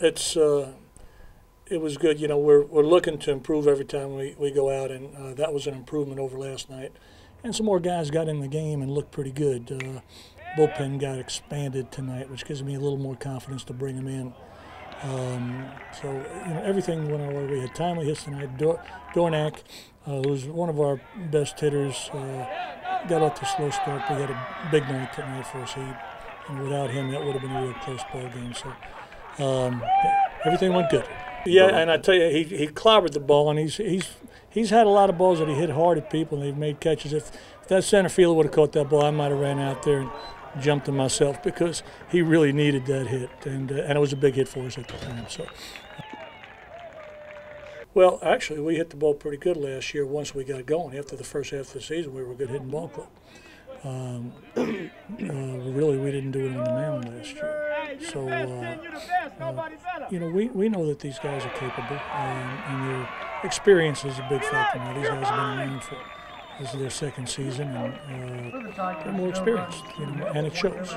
it's uh, it was good. You know, we're we're looking to improve every time we, we go out, and uh, that was an improvement over last night. And some more guys got in the game and looked pretty good. Uh, bullpen got expanded tonight, which gives me a little more confidence to bring them in. Um, so you know everything went our way. We had timely hits tonight. Dor- Dornack, uh, who's one of our best hitters, uh, got off to slow start. We had a big night tonight for us. He, and without him, that would have been a real close ball game. So um, everything went good. Yeah, and I tell you, he, he clobbered the ball, and he's he's he's had a lot of balls that he hit hard at people, and they've made catches. If, if that center fielder would have caught that ball, I might have ran out there and jumped him myself because he really needed that hit, and uh, and it was a big hit for us at the time. So. Well, actually, we hit the ball pretty good last year once we got going. After the first half of the season, we were a good hitting ball club. Um, uh, really, we didn't do it on the mound last year. So, uh, uh, you know, we, we know that these guys are capable, um, and their experience is a big factor. Now, these guys have been around for this is their second season, and uh, they're more experienced, you know, and it shows.